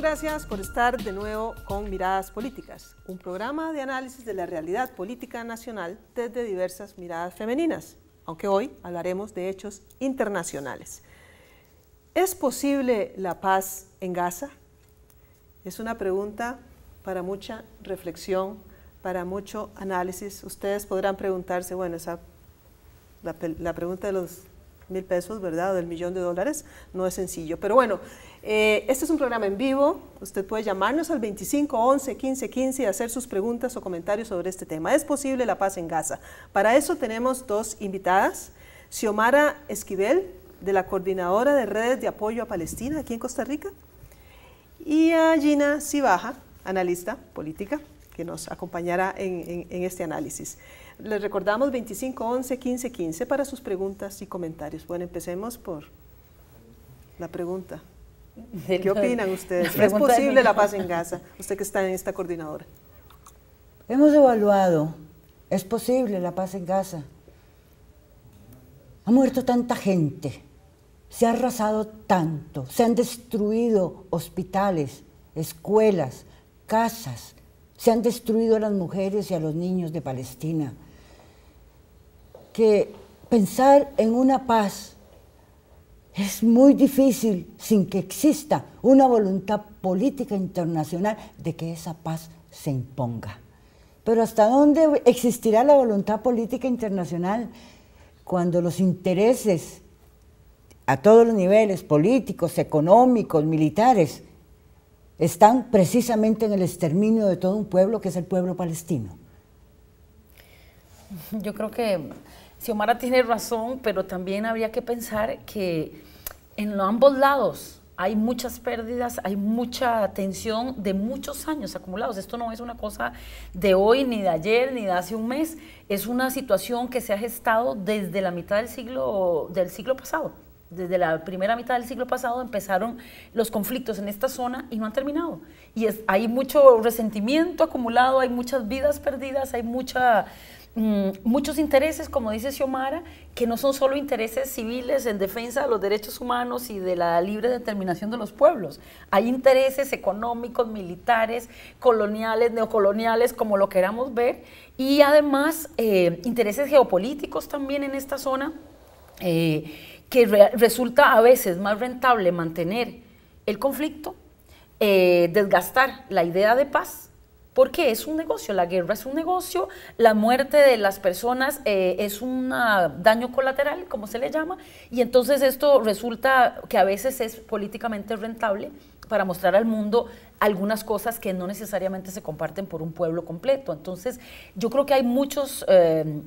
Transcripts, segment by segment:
Gracias por estar de nuevo con Miradas Políticas, un programa de análisis de la realidad política nacional desde diversas miradas femeninas, aunque hoy hablaremos de hechos internacionales. ¿Es posible la paz en Gaza? Es una pregunta para mucha reflexión, para mucho análisis. Ustedes podrán preguntarse, bueno, esa, la, la pregunta de los mil pesos, ¿verdad? O del millón de dólares, no es sencillo. Pero bueno, eh, este es un programa en vivo. Usted puede llamarnos al 25 11 15 15 y hacer sus preguntas o comentarios sobre este tema. ¿Es posible la paz en Gaza? Para eso tenemos dos invitadas. Xiomara Esquivel, de la Coordinadora de Redes de Apoyo a Palestina aquí en Costa Rica, y a Gina Cibaja, analista política, que nos acompañará en, en este análisis. Les recordamos 25 11 15 15 para sus preguntas y comentarios. Bueno, empecemos por la pregunta. ¿Qué opinan ustedes? ¿Es posible la paz en Gaza? Usted que está en esta coordinadora. Hemos evaluado, es posible la paz en Gaza. Ha muerto tanta gente, se ha arrasado tanto, se han destruido hospitales, escuelas, casas, se han destruido a las mujeres y a los niños de Palestina que pensar en una paz es muy difícil sin que exista una voluntad política internacional de que esa paz se imponga. Pero ¿hasta dónde existirá la voluntad política internacional cuando los intereses a todos los niveles, políticos, económicos, militares, están precisamente en el exterminio de todo un pueblo que es el pueblo palestino? Yo creo que Xiomara tiene razón, pero también habría que pensar que en ambos lados hay muchas pérdidas, hay mucha tensión de muchos años acumulados. Esto no es una cosa de hoy, ni de ayer, ni de hace un mes. Es una situación que se ha gestado desde la mitad del siglo, del siglo pasado. Desde la primera mitad del siglo pasado empezaron los conflictos en esta zona y no han terminado. Y hay mucho resentimiento acumulado, hay muchas vidas perdidas, hay mucha Mm, muchos intereses, como dice Xiomara, que no son solo intereses civiles en defensa de los derechos humanos y de la libre determinación de los pueblos. Hay intereses económicos, militares, coloniales, neocoloniales, como lo queramos ver, y además eh, intereses geopolíticos también en esta zona, eh, que resulta a veces más rentable mantener el conflicto, eh, desgastar la idea de paz porque es un negocio, la guerra es un negocio, la muerte de las personas eh, es un daño colateral, como se le llama, y entonces esto resulta que a veces es políticamente rentable para mostrar al mundo algunas cosas que no necesariamente se comparten por un pueblo completo. Entonces yo creo que hay muchos... Eh,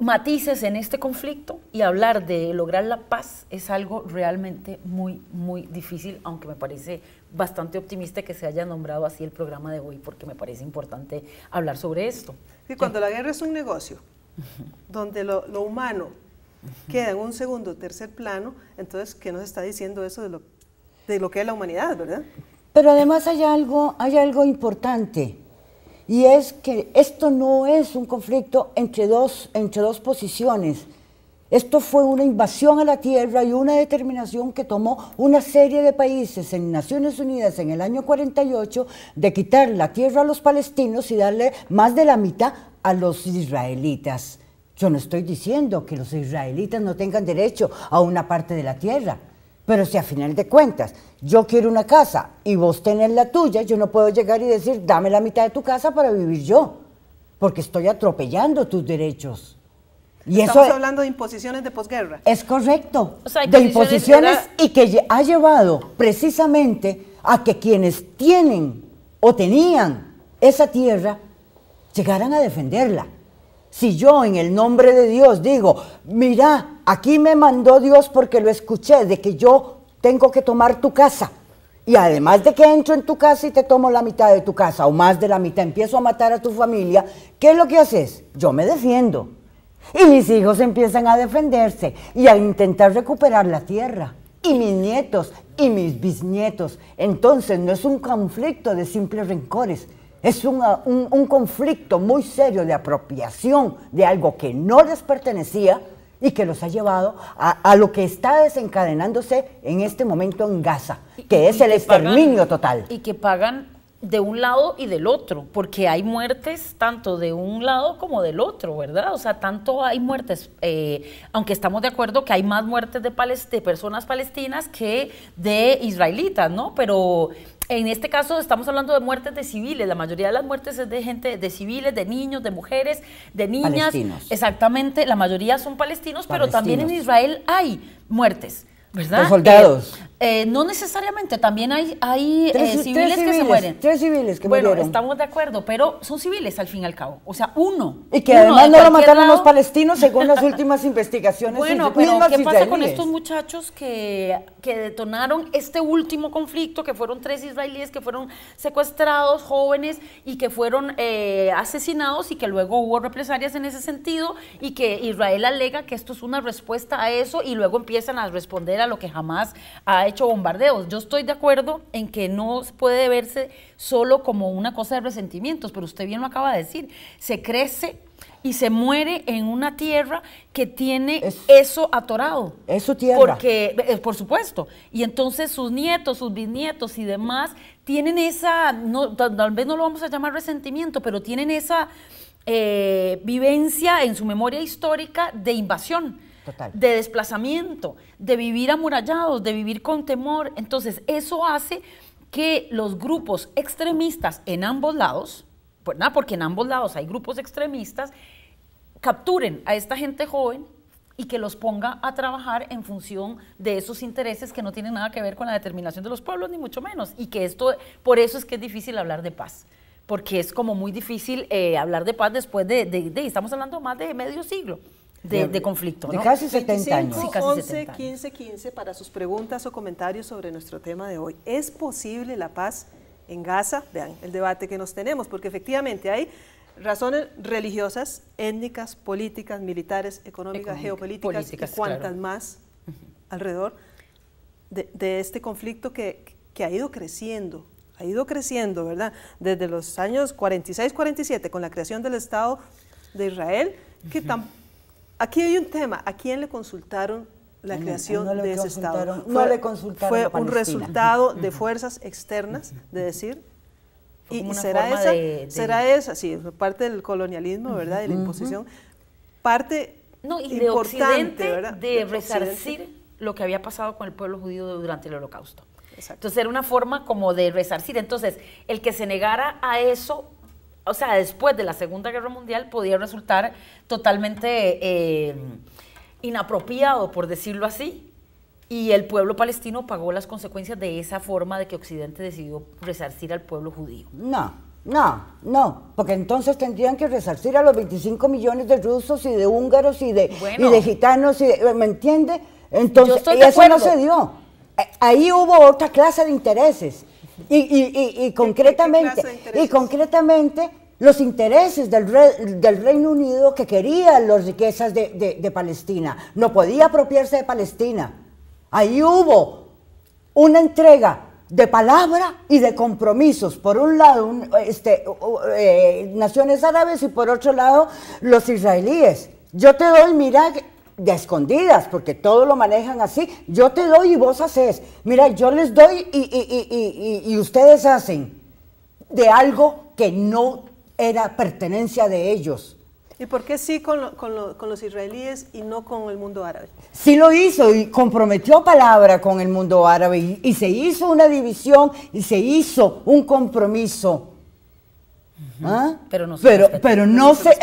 matices en este conflicto y hablar de lograr la paz es algo realmente muy, muy difícil, aunque me parece bastante optimista que se haya nombrado así el programa de hoy, porque me parece importante hablar sobre esto. Y cuando la guerra es un negocio, donde lo, humano queda en un segundo o tercer plano, entonces, ¿qué nos está diciendo eso de lo, de lo que es la humanidad, verdad? Pero además hay algo, hay algo importante y es que esto no es un conflicto entre dos, entre dos posiciones. Esto fue una invasión a la tierra y una determinación que tomó una serie de países en Naciones Unidas en el año 48 de quitar la tierra a los palestinos y darle más de la mitad a los israelitas. Yo no estoy diciendo que los israelitas no tengan derecho a una parte de la tierra, pero si a final de cuentas yo quiero una casa y vos tenés la tuya, yo no puedo llegar y decir, dame la mitad de tu casa para vivir yo, porque estoy atropellando tus derechos. Y Estamos hablando de imposiciones de posguerra. Es correcto, de imposiciones y que ha llevado precisamente a que quienes tienen o tenían esa tierra llegaran a defenderla. Si yo en el nombre de Dios digo, mira, aquí me mandó Dios porque lo escuché, de que yo tengo que tomar tu casa. Y además de que entro en tu casa y te tomo la mitad de tu casa o más de la mitad, empiezo a matar a tu familia, ¿qué es lo que haces? Yo me defiendo. Y mis hijos empiezan a defenderse y a intentar recuperar la tierra. Y mis nietos y mis bisnietos. Entonces no es un conflicto de simples rencores, es un, conflicto muy serio de apropiación de algo que no les pertenecía y que los ha llevado a, lo que está desencadenándose en este momento en Gaza, que es el exterminio total. Y que pagan de un lado y del otro, porque hay muertes tanto de un lado como del otro, ¿verdad? O sea, tanto hay muertes, eh, aunque estamos de acuerdo que hay más muertes de, de personas palestinas que de israelitas, ¿no? Pero en este caso estamos hablando de muertes de civiles, la mayoría de las muertes es de gente, de civiles, de niños, de mujeres, de niñas. Palestinos. Exactamente, la mayoría son palestinos, pero también en Israel hay muertes. ¿verdad? Los soldados. Eh, no necesariamente, también hay, hay eh, civiles, que se mueren. Tres civiles que bueno, Bueno, estamos de acuerdo, pero son civiles al fin y al cabo. O sea, uno. Y que además no lo mataron los palestinos según las últimas investigaciones. Bueno, pero ¿qué pasa con estos muchachos que, que detonaron este último conflicto, que fueron tres israelíes que fueron secuestrados, jóvenes, y que fueron eh, asesinados y que luego hubo represalias en ese sentido y que Israel alega que esto es una respuesta a eso y luego empiezan a responder a lo que jamás ha hecho bombardeos. Yo estoy de acuerdo en que no puede verse solo como una cosa de resentimientos, pero usted bien lo acaba de decir, se crece y se muere en una tierra que tiene eso atorado. Es su tierra. Porque, eh, por supuesto. Y entonces sus nietos, sus bisnietos y demás tienen esa, no, tal vez no lo vamos a llamar resentimiento, pero tienen esa eh, vivencia en su memoria histórica de invasión de desplazamiento, de vivir amurallados, de vivir con temor. Entonces, eso hace que los grupos extremistas en ambos lados, pues nada, porque en ambos lados hay grupos extremistas, capturen a esta gente joven y que los ponga a trabajar en función de esos intereses que no tienen nada que ver con la determinación de los pueblos, ni mucho menos. Y que esto, por eso es que es difícil hablar de paz, porque es como muy difícil eh, hablar de paz después de, de, estamos hablando más de medio siglo de, conflicto. De casi 70 años. 11, 15, 15 para sus preguntas o comentarios sobre nuestro tema de hoy. ¿Es posible la paz en Gaza? Vean el debate que nos tenemos, porque efectivamente hay razones religiosas, étnicas, políticas, militares, económicas, geopolíticas y cuantas más alrededor de, este conflicto que, que ha ido creciendo ha ido creciendo, ¿verdad? Desde los años 46-47, con la creación del Estado de Israel, que tampoco Aquí hay un tema, ¿a quién le consultaron la creación de ese Estado? No le consultaron. Fue un resultado de fuerzas externas, de decir, y, será esa, será esa, sí, parte del colonialismo, ¿verdad? De la imposición, parte no, y de importante, ¿verdad? de resarcir lo que había pasado con el pueblo judío durante el Holocausto. Entonces era una forma como de resarcir. Entonces, el que se negara a eso o sea, después de la Segunda Guerra Mundial podía resultar totalmente eh, inapropiado, por decirlo así, y el pueblo palestino pagó las consecuencias de esa forma de que Occidente decidió resarcir al pueblo judío. No, no, no, porque entonces tendrían que resarcir a los 25 millones de rusos y de húngaros y de, de gitanos, y ¿me entiende? Entonces, eso no se dio. Eh, ahí hubo otra clase de intereses. Y, concretamente, y concretamente los intereses del, Reino Unido que quería las riquezas de, Palestina. No podía apropiarse de Palestina. Ahí hubo una entrega de palabra y de compromisos. Por un lado, este, eh, naciones árabes y por otro lado, los israelíes. Yo te doy, mira, de escondidas, porque todo lo manejan así. Yo te doy y vos haces. Mira, yo les doy y, ustedes hacen de algo que no era pertenencia de ellos. ¿Y por qué sí con, con, los israelíes y no con el mundo árabe? Sí lo hizo y comprometió palabra con el mundo árabe y se hizo una división y se hizo un compromiso ¿Ah? Pero no pero, pero no sé,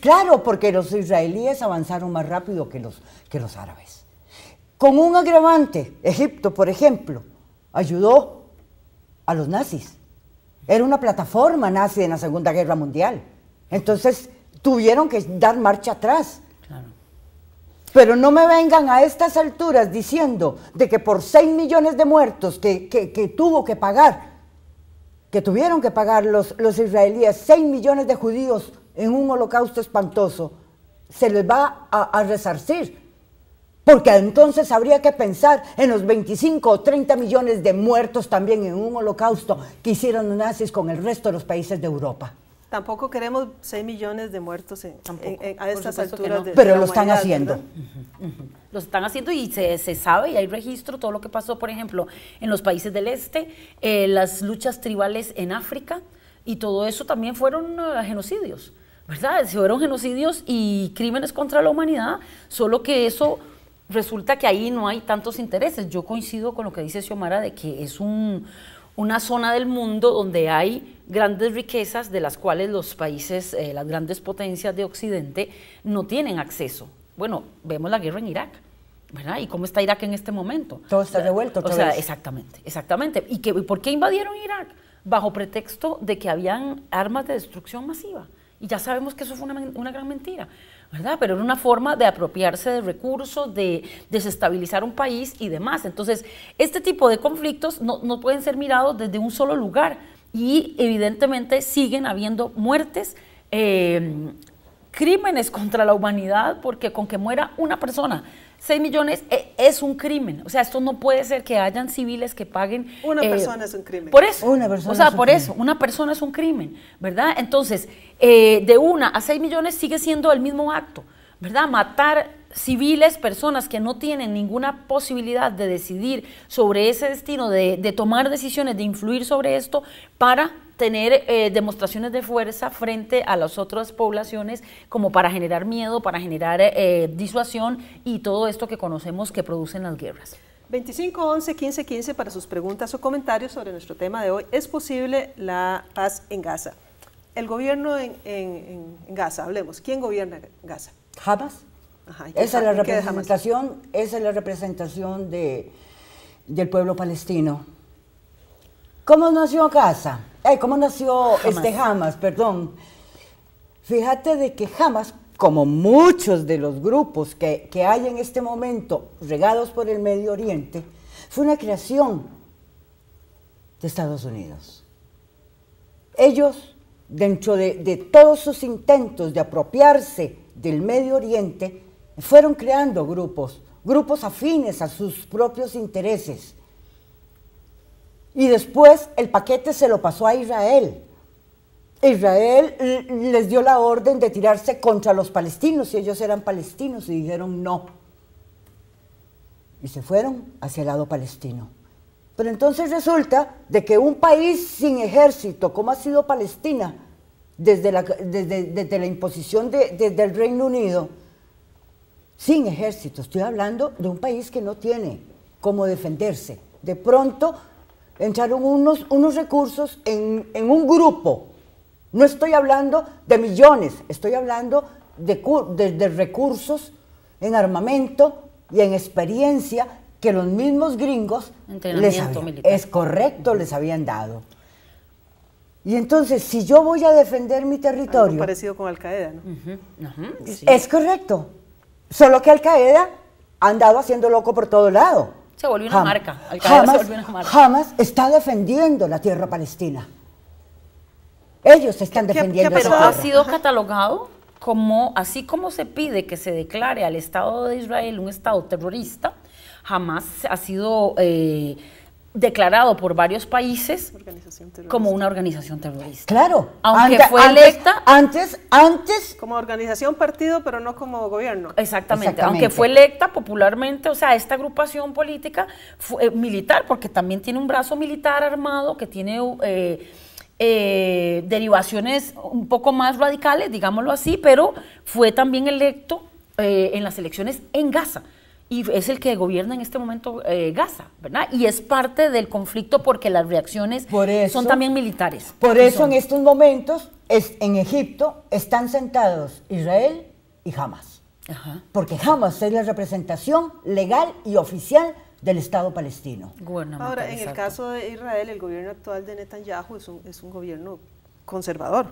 claro, porque los israelíes avanzaron más rápido que los, que los árabes. Con un agravante, Egipto, por ejemplo, ayudó a los nazis. Era una plataforma nazi en la Segunda Guerra Mundial. Entonces tuvieron que dar marcha atrás. Pero no me vengan a estas alturas diciendo de que por 6 millones de muertos que, que tuvo que pagar que tuvieron que pagar los, los israelíes, 6 millones de judíos en un holocausto espantoso, se les va a, resarcir. Porque entonces habría que pensar en los 25 o 30 millones de muertos también en un holocausto que hicieron los nazis con el resto de los países de Europa. Tampoco queremos 6 millones de muertos a estas alturas. De, Pero lo están haciendo. Lo están haciendo y se, sabe y hay registro todo lo que pasó, por ejemplo, en los países del este, eh, las luchas tribales en África y todo eso también fueron eh, genocidios, ¿verdad? Fueron genocidios y crímenes contra la humanidad, solo que eso resulta que ahí no hay tantos intereses. Yo coincido con lo que dice Xiomara de que es un, una zona del mundo donde hay grandes riquezas de las cuales los países, eh, las grandes potencias de Occidente no tienen acceso. Bueno, vemos la guerra en Irak. ¿verdad? ¿Y cómo está Irak en este momento? Todo está revuelto. O sea, exactamente, exactamente. ¿Y que, por qué invadieron Irak? Bajo pretexto de que habían armas de destrucción masiva. Y ya sabemos que eso fue una, una gran mentira. ¿Verdad? Pero era una forma de apropiarse de recursos, de desestabilizar un país y demás. Entonces, este tipo de conflictos no, no pueden ser mirados desde un solo lugar y evidentemente siguen habiendo muertes. Eh, crímenes contra la humanidad, porque con que muera una persona 6 millones eh, es un crimen. O sea, esto no puede ser que hayan civiles que paguen. Una eh, persona es un crimen. Por eso. Una persona o sea, por eso, una persona es un crimen, ¿verdad? Entonces, eh, de una a 6 millones sigue siendo el mismo acto, ¿verdad? Matar civiles, personas que no tienen ninguna posibilidad de decidir sobre ese destino, de, de tomar decisiones, de influir sobre esto, para tener eh, demostraciones de fuerza frente a las otras poblaciones como para generar miedo, para generar eh, disuasión y todo esto que conocemos que producen las guerras. 25 11 15 15 para sus preguntas o comentarios sobre nuestro tema de hoy. ¿Es posible la paz en Gaza? El gobierno en, Gaza, hablemos. ¿Quién gobierna Gaza? Hamas. esa es la representación, esa es la representación de, del pueblo palestino. ¿Cómo nació Gaza? ¿Cómo nació este Hamas? Perdón. Fíjate de que Hamas, como muchos de los grupos que, hay en este momento regados por el Medio Oriente, fue una creación de Estados Unidos. Ellos, dentro de, de todos sus intentos de apropiarse del Medio Oriente, fueron creando grupos, grupos afines a sus propios intereses y después el paquete se lo pasó a Israel. Israel les dio la orden de tirarse contra los palestinos y ellos eran palestinos y dijeron no. Y se fueron hacia el lado palestino. Pero entonces resulta de que un país sin ejército, como ha sido Palestina, desde la, desde, la imposición del Reino Unido, sin ejército, estoy hablando de un país que no tiene cómo defenderse. De pronto entraron unos, unos recursos en, un grupo. No estoy hablando de millones, estoy hablando de, recursos en armamento y en experiencia que los mismos gringos les es correcto les habían dado. Y entonces, si yo voy a defender mi territorio... Algo parecido con Al Qaeda, ¿no? Es correcto. Solo que Al Qaeda ha andado haciendo loco por todo lado. Se volvió una marca. Hamas, está defendiendo la tierra palestina. Ellos están defendiendo Pero ha sido catalogado como, así como se pide que se declare al Estado de Israel un Estado terrorista, jamás ha sido eh, declarado por varios países como una organización terrorista. Claro. Aunque fue electa. Antes, antes. Como organización partido, pero no como gobierno. Exactamente. Aunque fue electa popularmente, o sea, esta agrupación política fue, eh, militar, porque también tiene un brazo militar armado que tiene. Eh, eh, derivaciones un poco más radicales, digámoslo así, pero fue también electo en las elecciones en Gaza y es el que gobierna en este momento eh, Gaza, ¿verdad? Y es parte del conflicto porque las reacciones son también militares. Por eso en estos momentos es, en Egipto están sentados Israel y Hamas. Porque Hamas es la representación legal y oficial del Estado palestino. Ahora, en el caso de Israel, el gobierno actual de Netanyahu es un, es un gobierno conservador,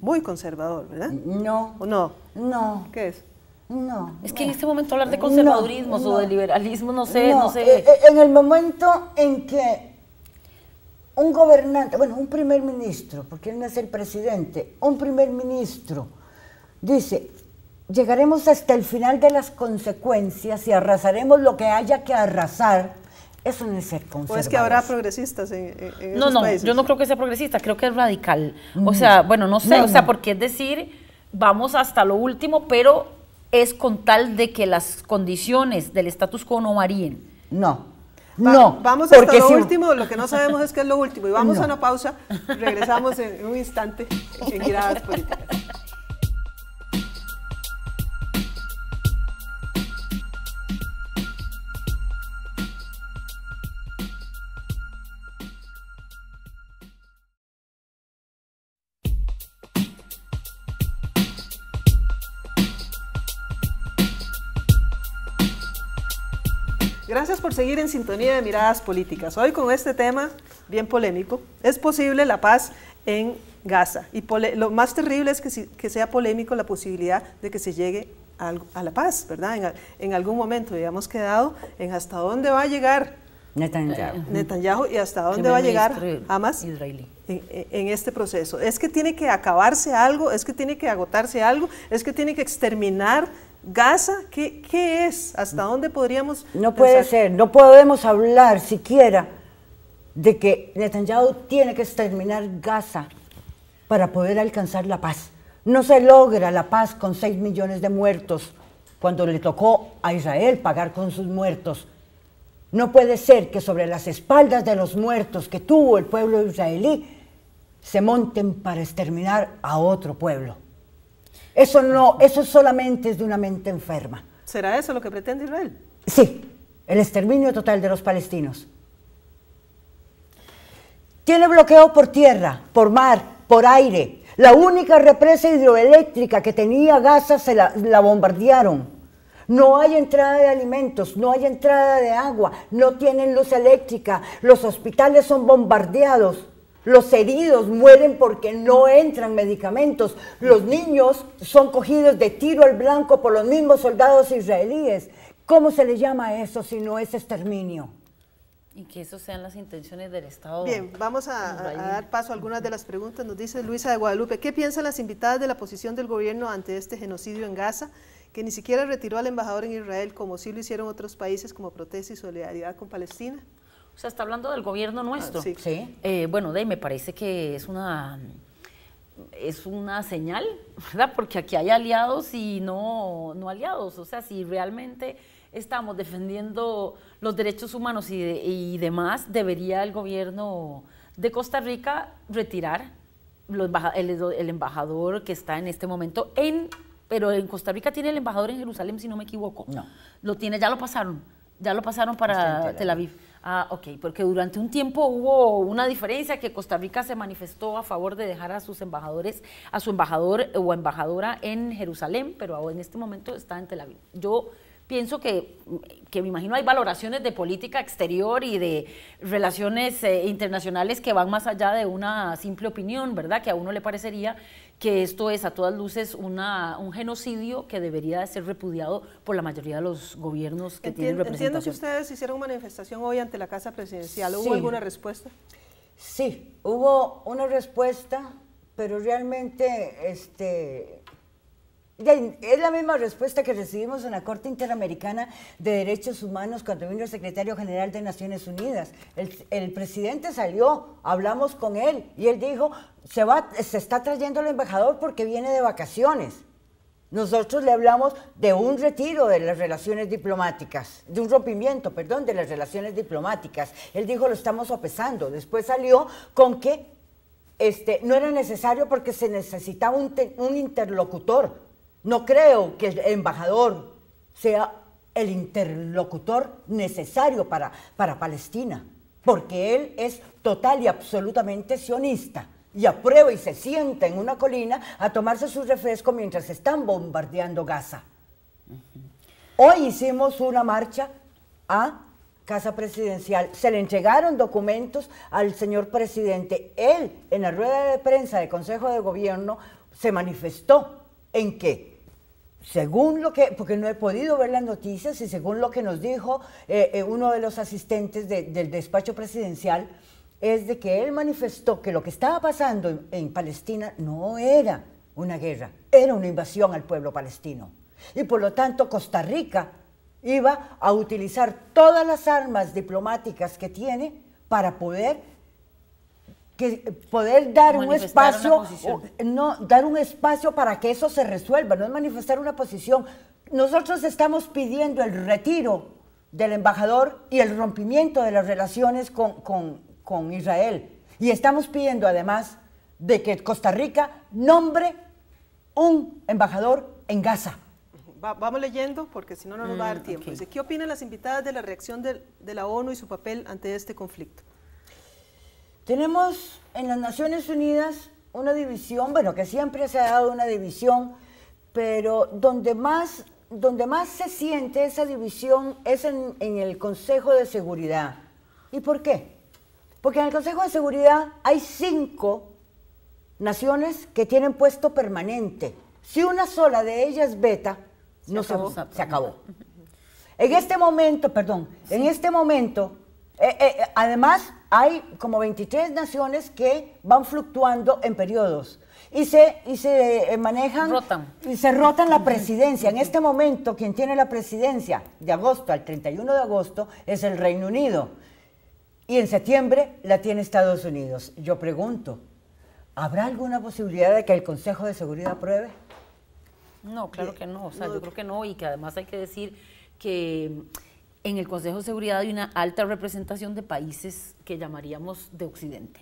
muy conservador, ¿verdad? No. ¿O no? No. ¿Qué es? No. Es que en este momento hablar de conservadurismo o de liberalismo, no sé, no, sé. Eh, eh, en el momento en que un gobernante, bueno, un primer ministro, porque él no es el presidente, un primer ministro dice, llegaremos hasta el final de las consecuencias y arrasaremos lo que haya que arrasar, Eso no es ser conservador. ¿O es que habrá progresistas en, en No, no, yo no creo que sea progresista, creo que es radical. O sea, bueno, no sé, o sea, porque es decir, vamos hasta lo último, pero es con tal de que las condiciones del status quo no varíen. No, no, vamos hasta lo último, lo que no sabemos es qué es lo último. Y vamos a una pausa, regresamos en un instante en Giradas Políticas. Gracias por seguir en sintonía de miradas políticas. Hoy con este tema bien polémico, ¿es posible la paz en Gaza? Y lo más terrible es que, sea polémico la posibilidad de que se llegue a, la paz, ¿verdad? En, algún momento habíamos quedado en hasta dónde va a llegar Netanyahu, Netanyahu y hasta dónde va a llegar Hamas israelí. en este proceso. Es que tiene que acabarse algo, es que tiene que agotarse algo, es que tiene que exterminar Gaza, ¿qué, es? ¿Hasta dónde podríamos.? No puede ser, no podemos hablar siquiera de que Netanyahu tiene que exterminar Gaza para poder alcanzar la paz. No se logra la paz con 6 millones de muertos cuando le tocó a Israel pagar con sus muertos. No puede ser que sobre las espaldas de los muertos que tuvo el pueblo israelí se monten para exterminar a otro pueblo. Eso no, eso solamente es de una mente enferma. ¿Será eso lo que pretende Israel? Sí, el exterminio total de los palestinos. Tiene bloqueo por tierra, por mar, por aire. La única represa hidroeléctrica que tenía Gaza se la, la bombardearon. No hay entrada de alimentos, no hay entrada de agua, no tienen luz eléctrica, los hospitales son bombardeados. Los heridos mueren porque no entran medicamentos. Los niños son cogidos de tiro al blanco por los mismos soldados israelíes. ¿Cómo se le llama a eso si no es exterminio? Y que eso sean las intenciones del Estado. Bien, vamos a, dar paso a algunas de las preguntas. Nos dice Luisa de Guadalupe, ¿qué piensan las invitadas de la posición del gobierno ante este genocidio en Gaza, que ni siquiera retiró al embajador en Israel como sí lo hicieron otros países como protesta y solidaridad con Palestina? O sea, está hablando del gobierno ah, nuestro. sí. Eh, bueno, de me parece que es una es una señal, ¿verdad? Porque aquí hay aliados y no, no aliados. O sea, si realmente estamos defendiendo los derechos humanos y, demás, debería el gobierno de Costa Rica retirar el, embajador que está en este momento en, pero en Costa Rica tiene el embajador en Jerusalén, si no me equivoco. No. Lo tiene, ya lo pasaron, ya lo pasaron para Tel Aviv. Ah, ok, porque durante un tiempo hubo una diferencia que Costa Rica se manifestó a favor de dejar a sus embajadores, a su embajador o embajadora en Jerusalén, pero en este momento está en Tel Aviv. Yo pienso que, que me imagino hay valoraciones de política exterior y de relaciones eh, internacionales que van más allá de una simple opinión, ¿verdad? Que a uno le parecería que esto es a todas luces una, un genocidio que debería de ser repudiado por la mayoría de los gobiernos que tienen representación. Entiendo que ustedes hicieron una manifestación hoy ante la Casa Presidencial. ¿Hubo alguna respuesta? Sí, hubo una respuesta, pero realmente este, es la misma respuesta que recibimos en la Corte Interamericana de Derechos Humanos cuando vino el secretario general de Naciones Unidas. El, presidente salió, hablamos con él y él dijo, se, está trayendo el embajador porque viene de vacaciones. Nosotros le hablamos de un retiro de las relaciones diplomáticas, de un rompimiento, perdón, de las relaciones diplomáticas. Él dijo, lo estamos sopesando. Después salió con que este, no era necesario porque se necesitaba un, un interlocutor no creo que el embajador sea el interlocutor necesario para, para Palestina, porque él es total y absolutamente sionista y aprueba y se sienta en una colina a tomarse su refresco mientras están bombardeando Gaza. Hoy hicimos una marcha a Casa Presidencial. Se le entregaron documentos al señor presidente. Él, en la rueda de prensa del Consejo de Gobierno, se manifestó en que según lo que, porque no he podido ver las noticias y según lo que nos dijo eh, eh, uno de los asistentes del despacho presidencial, es de que él manifestó que lo que estaba pasando en, Palestina no era una guerra, era una invasión al pueblo palestino. Y por lo tanto Costa Rica iba a utilizar todas las armas diplomáticas que tiene para poder que poder dar un espacio no dar un espacio para que eso se resuelva no es manifestar una posición. Nosotros estamos pidiendo el retiro del embajador y el rompimiento de las relaciones con, con Israel. Y estamos pidiendo además de que Costa Rica nombre un embajador en Gaza. Vamos leyendo porque si no, no nos va a dar mm, tiempo. ¿qué opinan las invitadas de la reacción de, la ONU y su papel ante este conflicto? Tenemos en las Naciones Unidas una división, bueno, que siempre se ha dado una división, pero donde más, donde más se siente esa división es en, en el Consejo de Seguridad. ¿Y por qué? Porque en el Consejo de Seguridad hay cinco naciones que tienen puesto permanente. Si una sola de ellas veta, no se acabó. Se, acabó. En este momento, perdón, en este momento, eh, eh, además hay como 23 naciones que van fluctuando en periodos y se, y se eh, manejan y se rotan la presidencia. En este momento, quien tiene la presidencia de agosto al 31 de agosto es el Reino Unido y en septiembre la tiene Estados Unidos. Yo pregunto, ¿habrá alguna posibilidad de que el Consejo de Seguridad apruebe? No, claro que no. O sea, yo creo que no y que además hay que decir que en el Consejo de Seguridad hay una alta representación de países que llamaríamos de Occidente.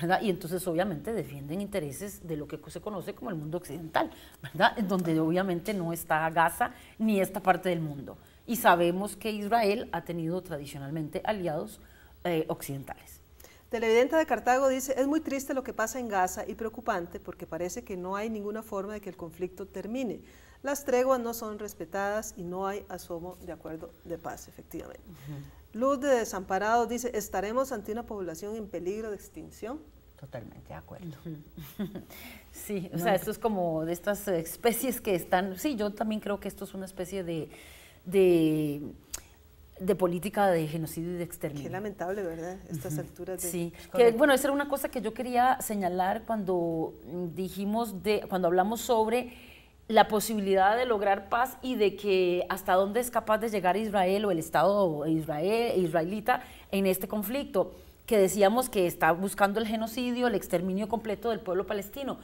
¿verdad? Y entonces obviamente defienden intereses de lo que se conoce como el mundo occidental, ¿verdad? Donde obviamente no está Gaza ni esta parte del mundo. Y sabemos que Israel ha tenido tradicionalmente aliados eh, occidentales. Televidente de Cartago dice, es muy triste lo que pasa en Gaza y preocupante porque parece que no hay ninguna forma de que el conflicto termine. Las treguas no son respetadas y no hay asomo de acuerdo de paz, efectivamente. Luz de Desamparados dice, ¿estaremos ante una población en peligro de extinción? Totalmente de acuerdo. Sí, o sea, esto es como de estas especies que están, sí, yo también creo que esto es una especie de de política de genocidio y de exterminio. Qué lamentable, ¿verdad? Estas alturas de... Sí, que, bueno, esa era una cosa que yo quería señalar cuando dijimos, de, cuando hablamos sobre la posibilidad de lograr paz y de que hasta dónde es capaz de llegar Israel o el Estado Israel, israelita en este conflicto, que decíamos que está buscando el genocidio, el exterminio completo del pueblo palestino.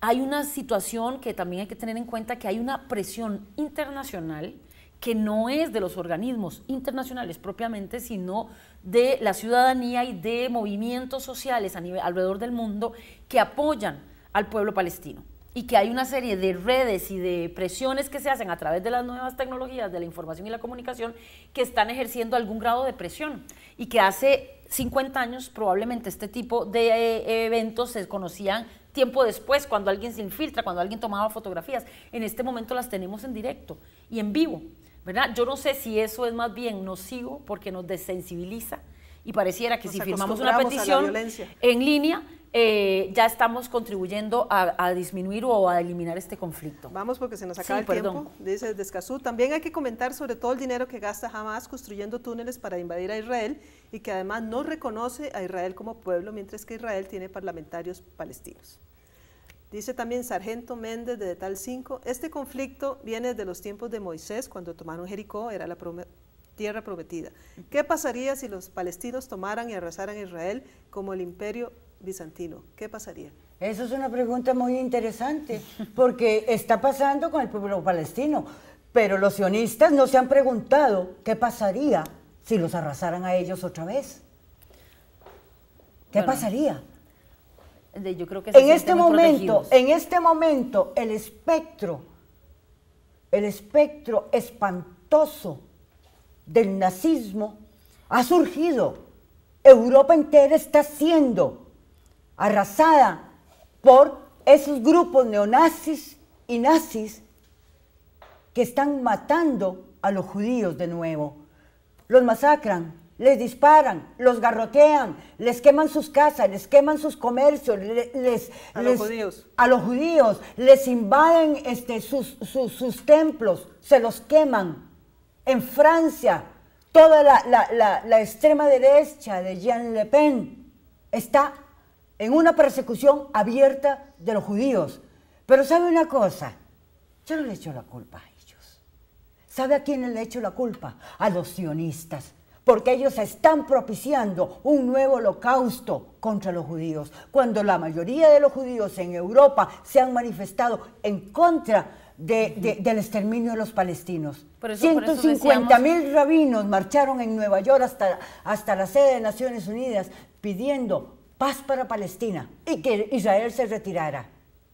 Hay una situación que también hay que tener en cuenta, que hay una presión internacional, que no es de los organismos internacionales propiamente, sino de la ciudadanía y de movimientos sociales a nivel, alrededor del mundo que apoyan al pueblo palestino y que hay una serie de redes y de presiones que se hacen a través de las nuevas tecnologías de la información y la comunicación que están ejerciendo algún grado de presión y que hace 50 años probablemente este tipo de eh, eventos se conocían tiempo después, cuando alguien se infiltra, cuando alguien tomaba fotografías. En este momento las tenemos en directo y en vivo. Yo no sé si eso es más bien nocivo porque nos desensibiliza y pareciera que si firmamos una petición en línea, eh, ya estamos contribuyendo a, disminuir o a eliminar este conflicto. Vamos porque se nos acaba el tiempo, dice Descasú. También hay que comentar sobre todo el dinero que gasta Hamas construyendo túneles para invadir a Israel y que además no reconoce a Israel como pueblo, mientras que Israel tiene parlamentarios palestinos. Dice también Sargento Méndez de Detal 5, este conflicto viene de los tiempos de Moisés, cuando tomaron Jericó, era la tierra prometida. ¿Qué pasaría si los palestinos tomaran y arrasaran a Israel como el imperio bizantino? ¿Qué pasaría? Eso es una pregunta muy interesante, porque está pasando con el pueblo palestino, pero los sionistas no se han preguntado qué pasaría si los arrasaran a ellos otra vez. ¿Qué pasaría? yo creo que en este momento, en este momento, el espectro, el espectro espantoso del nazismo ha surgido. Europa entera está siendo arrasada por esos grupos neonazis y nazis que están matando a los judíos de nuevo. Los masacran, les disparan, los garrotean, les queman sus casas, les queman sus comercios, les, a los judíos. A los judíos, les invaden este, sus, sus, templos, se los queman. En Francia, toda la, la, extrema derecha de Jean Le Pen está en una persecución abierta de los judíos. Pero sabe una cosa, yo no le echo la culpa ¿Sabe a quién le echo la culpa? A los sionistas porque ellos están propiciando un nuevo holocausto contra los judíos, cuando la mayoría de los judíos en Europa se han manifestado en contra del exterminio de los palestinos. 150 mil rabinos marcharon en Nueva York hasta, hasta la sede de Naciones Unidas pidiendo paz para Palestina y que Israel se retirara.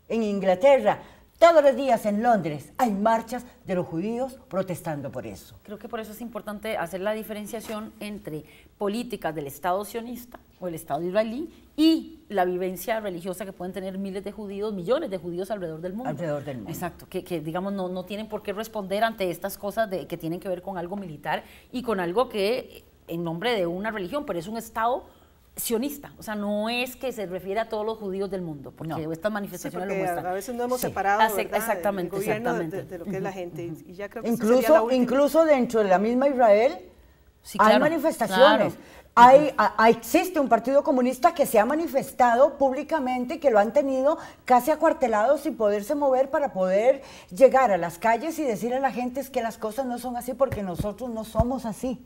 En Inglaterra todos los días en Londres hay marchas de los judíos protestando por eso. Creo que por eso es importante hacer la diferenciación entre políticas del Estado sionista o el Estado israelí y la vivencia religiosa que pueden tener miles de judíos, millones de judíos alrededor del mundo. Alrededor del mundo. Exacto, que, digamos no, no, tienen por qué responder ante estas cosas de, que tienen que ver con algo militar y con algo que en nombre de una religión, pero es un Estado sionista, o sea, no es que se refiere a todos los judíos del mundo, porque estas manifestaciones lo muestran. A veces no hemos separado exactamente, exactamente. De, lo que es la gente. Y ya creo que incluso, incluso dentro de la misma Israel hay manifestaciones. Hay, existe un partido comunista que se ha manifestado públicamente, que lo han tenido casi acuartelados sin poderse mover para poder llegar a las calles y decir a la gente es que las cosas no son así porque nosotros no somos así.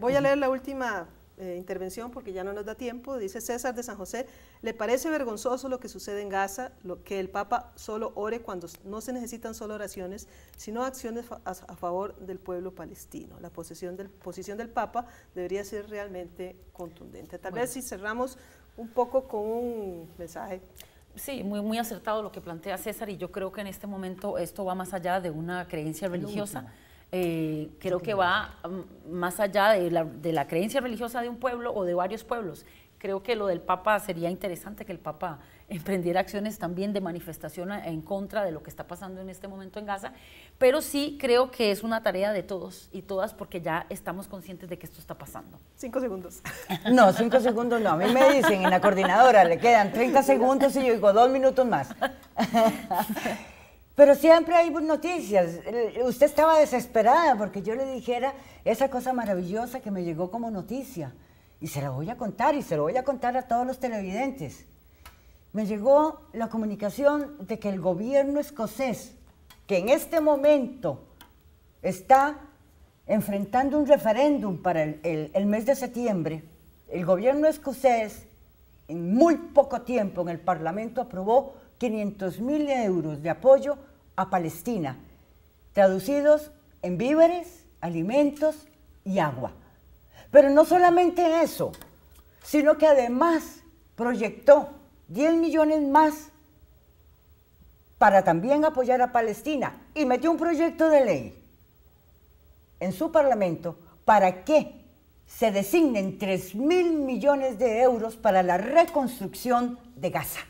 voy a leer la última eh, intervención porque ya no nos da tiempo. Dice César de San José, ¿le parece vergonzoso lo que sucede en Gaza, lo que el Papa solo ore cuando no se necesitan solo oraciones, sino acciones a, favor del pueblo palestino? La posición del, posición del Papa debería ser realmente contundente. Tal vez si cerramos un poco con un mensaje Sí, muy, muy acertado lo que plantea César y yo creo que en este momento esto va más allá de una creencia religiosa. Eh, creo que va mm, más allá de la, de la, creencia religiosa de un pueblo o de varios pueblos. Creo que lo del Papa sería interesante que el Papa emprendiera acciones también de manifestación en contra de lo que está pasando en este momento en Gaza, pero sí creo que es una tarea de todos y todas porque ya estamos conscientes de que esto está pasando. Cinco segundos. No, cinco segundos no. A mí me dicen en la coordinadora, le quedan 30 segundos y yo digo dos minutos más. Pero siempre hay noticias. Usted estaba desesperada porque yo le dijera esa cosa maravillosa que me llegó como noticia. Y se la voy a contar y se lo voy a contar a todos los televidentes. Me llegó la comunicación de que el gobierno escocés, que en este momento está enfrentando un referéndum para el, el mes de septiembre, el gobierno escocés en muy poco tiempo en el Parlamento aprobó 500 mil euros de apoyo a Palestina, traducidos en víveres, alimentos y agua. Pero no solamente eso, sino que además proyectó 10 millones más para también apoyar a Palestina y metió un proyecto de ley en su parlamento para que se designen 3 mil millones de euros para la reconstrucción de Gaza.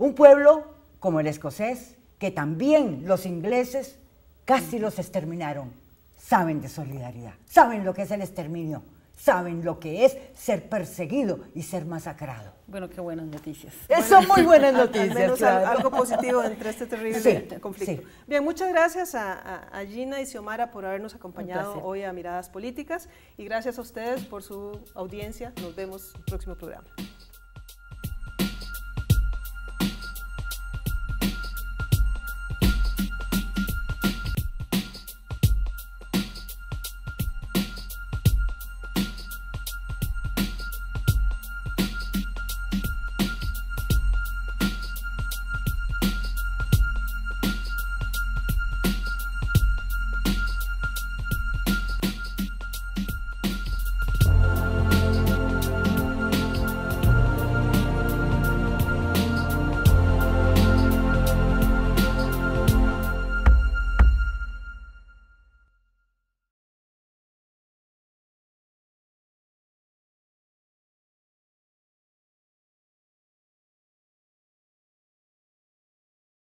Un pueblo como el escocés, que también los ingleses casi los exterminaron, saben de solidaridad, saben lo que es el exterminio, saben lo que es ser perseguido y ser masacrado. Bueno, qué buenas noticias. Son muy buenas noticias. algo positivo entre este terrible conflicto. Bien, muchas gracias a, Gina y Xiomara por habernos acompañado hoy a Miradas Políticas y gracias a ustedes por su audiencia. Nos vemos en el próximo programa.